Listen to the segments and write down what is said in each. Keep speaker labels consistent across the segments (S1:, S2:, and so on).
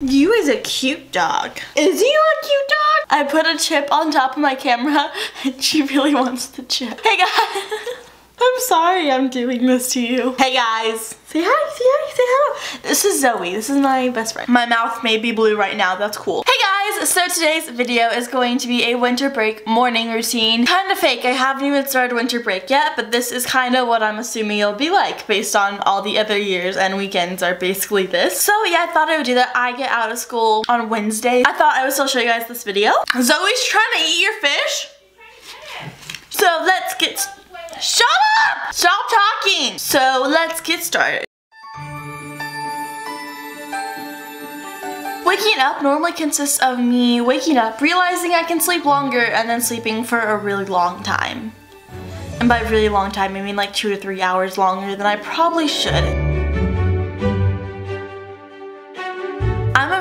S1: You is a cute dog. Is you a cute dog? I put a chip on top of my camera and she really wants the chip. Hey guys. I'm sorry I'm doing this to you. Hey guys. Say hi, say hi, say hello. This is Zoe. This is my best friend. My mouth may be blue right now. That's cool. Hey guys. So today's video is going to be a winter break morning routine. Kind of fake. I haven't even started winter break yet, but this is kind of what I'm assuming it'll be like based on all the other years and weekends are basically this. So yeah, I thought I would do that. I get out of school on Wednesday. I thought I would still show you guys this video. Zoe's trying to eat your fish. So let's get Shut up! Stop talking! So let's get started. Waking up normally consists of me waking up, realizing I can sleep longer, and then sleeping for a really long time. And by really long time, I mean like two to three hours longer than I probably should.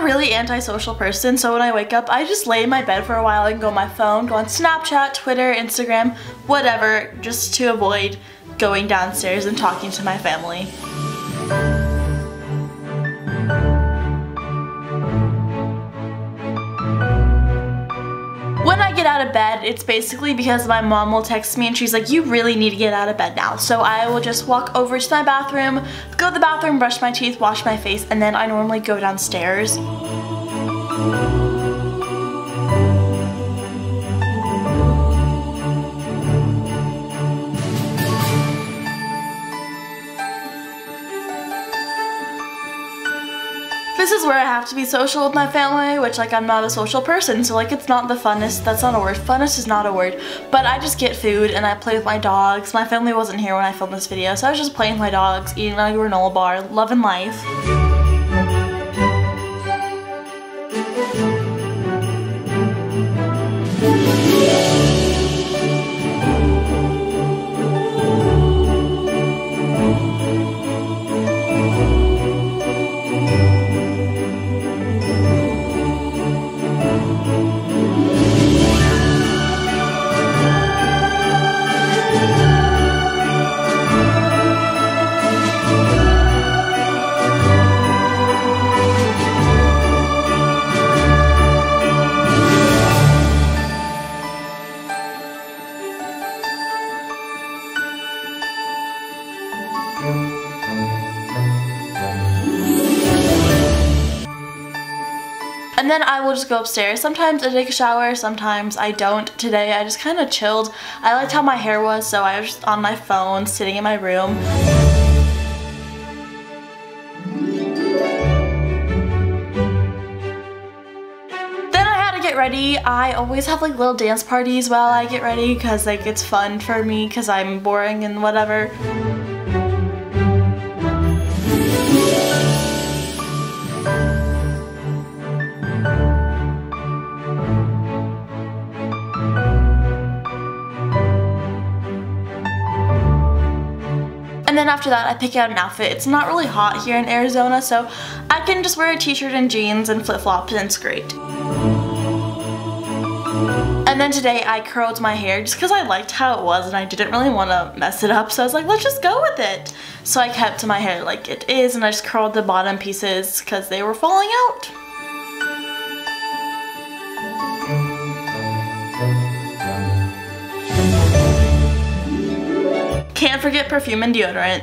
S1: Really antisocial person, so when I wake up, I just lay in my bed for a while and go on my phone, go on Snapchat, Twitter, Instagram, whatever, just to avoid going downstairs and talking to my family. Get out of bed, it's basically because my mom will text me and she's like, you really need to get out of bed now. So I will just walk over to my bathroom, go to the bathroom, brush my teeth, wash my face, and then I normally go downstairs. This is where I have to be social with my family, which like I'm not a social person, so like it's not the funnest, that's not a word, funnest is not a word, but I just get food and I play with my dogs. My family wasn't here when I filmed this video, so I was just playing with my dogs, eating my granola bar, loving life. And then I will just go upstairs. Sometimes I take a shower, sometimes I don't. Today I just kind of chilled. I liked how my hair was, so I was on my phone, sitting in my room. Then I had to get ready. I always have like little dance parties while I get ready because like it's fun for me because I'm boring and whatever. And then after that, I pick out an outfit. It's not really hot here in Arizona, so I can just wear a t-shirt and jeans and flip-flops and it's great. And then today I curled my hair just because I liked how it was and I didn't really want to mess it up. So I was like, let's just go with it. So I kept my hair like it is and I just curled the bottom pieces because they were falling out. Can't forget perfume and deodorant.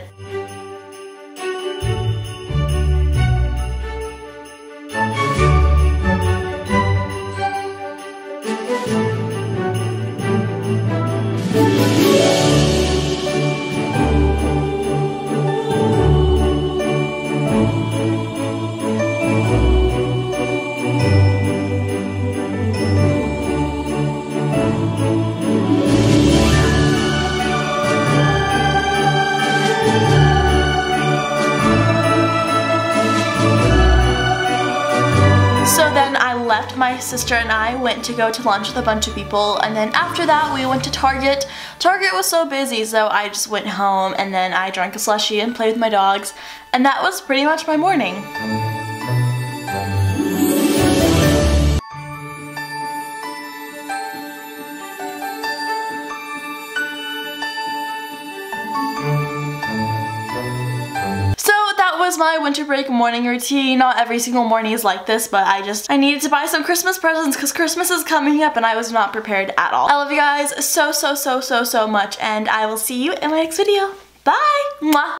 S1: My sister and I went to go to lunch with a bunch of people and then after that we went to Target. Target was so busy so I just went home and then I drank a slushie and played with my dogs and that was pretty much my morning. Was my winter break morning routine. Not every single morning is like this, but I just, I needed to buy some Christmas presents because Christmas is coming up and I was not prepared at all. I love you guys so, so, so, so, so much and I will see you in my next video. Bye! Mwah.